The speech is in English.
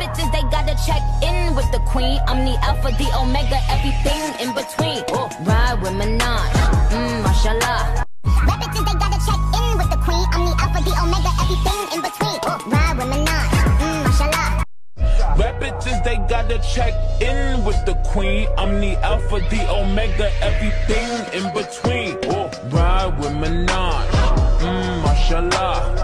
bitches, they gotta check in with the queen. I'm the alpha, the omega, everything in between. Oh, ride with Minaj, mmm, mashallah. Rap bitches, they gotta check in with the queen. I'm the alpha, the omega, everything in between. Ride with Minaj, mmm, mashallah. Rap bitches, they gotta check in with the queen. I'm the alpha, the omega, everything in between. Oh, ride with Minaj, mmm, mashallah.